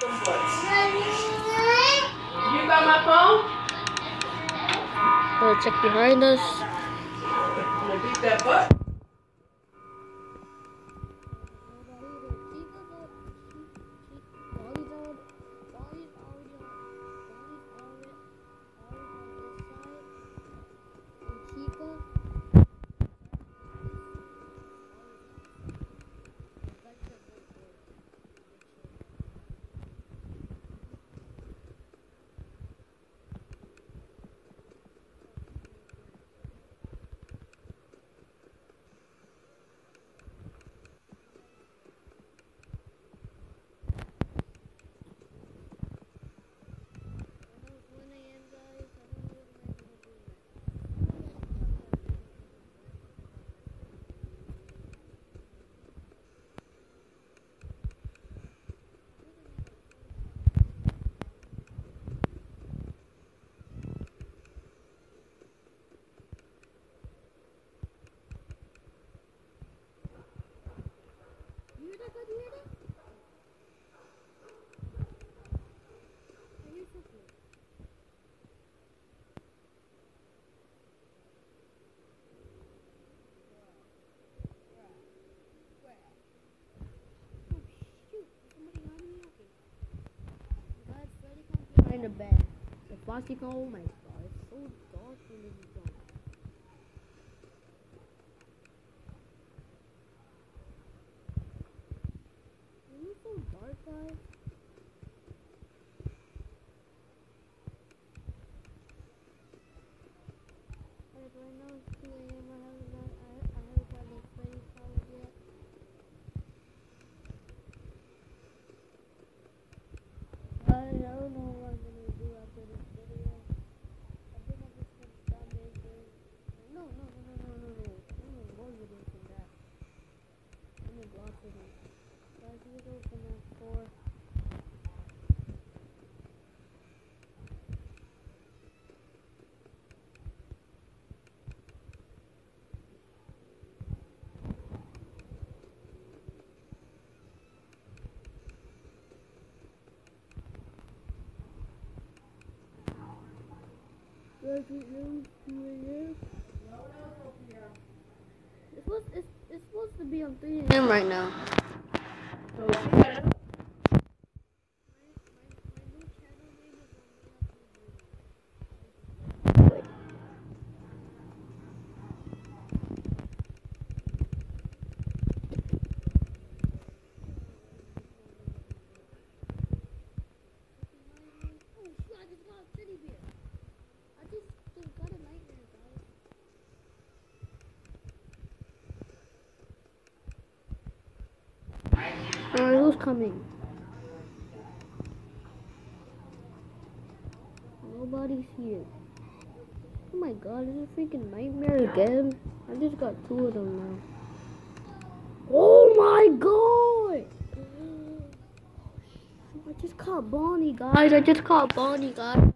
You got my phone? Uh, check behind us. That butt. Oh my god, it's so dark in this zone. Is it so dark, guys? Like right now it's 2 a.m. I haven't got, I, I haven't got my Freddy powers yet. I don't know what I'm gonna do after this video. I think I'm just gonna stop making. No, no, no, no, no, no, no. I'm gonna more videos than that. I'm gonna go after this. Guys, you guys open that for. Guys, it is 2 It's supposed, it's, it's supposed to be on 3 a.m. right now. So coming? Nobody's here. Oh my god, is it a freaking nightmare again? I just got two of them now. Oh my god! I just caught Bonnie, guys. I just caught Bonnie, guys.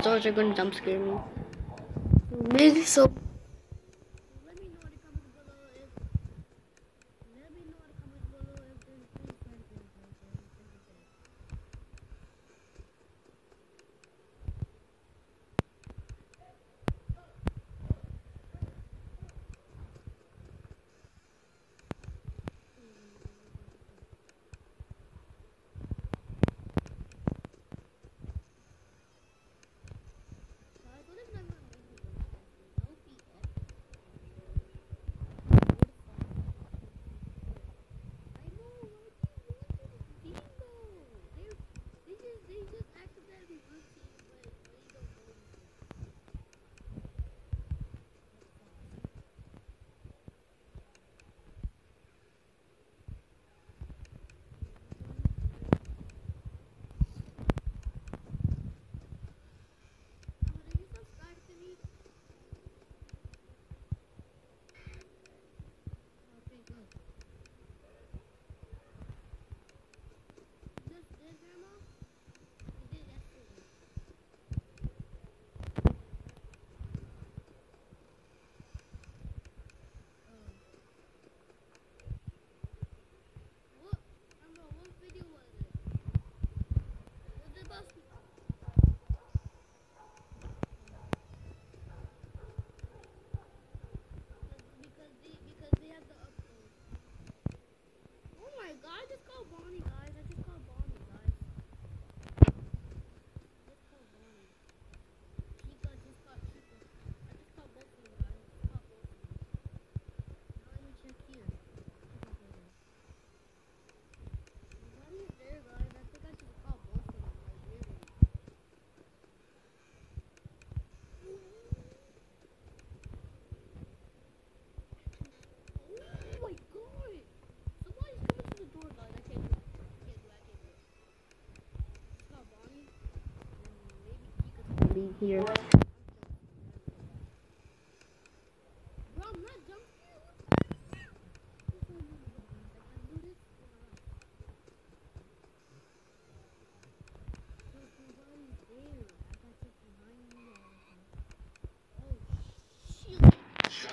thought you're gonna jump scare me. Big so somebody here.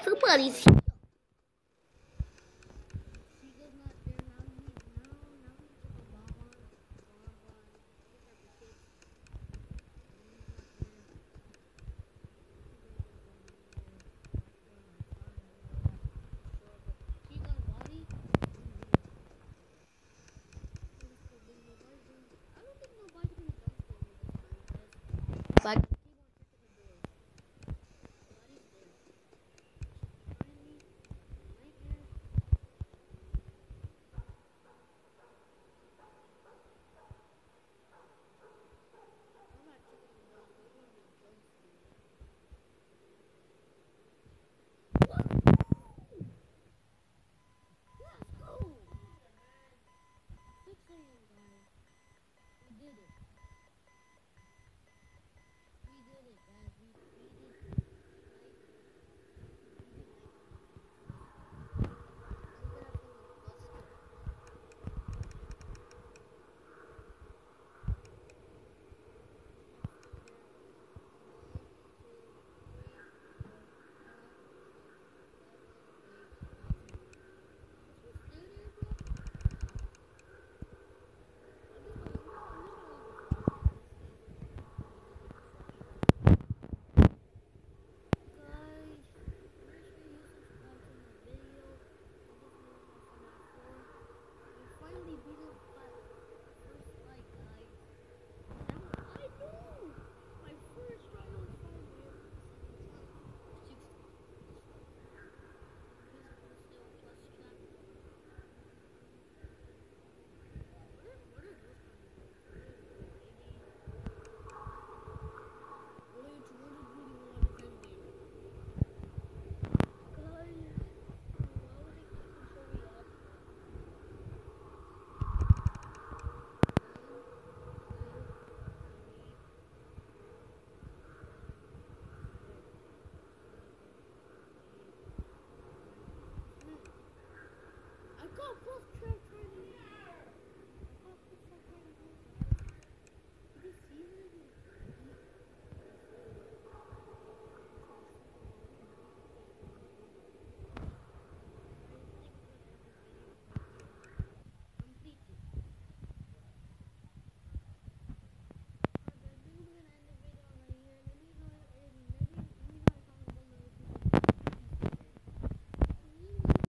Somebody's here.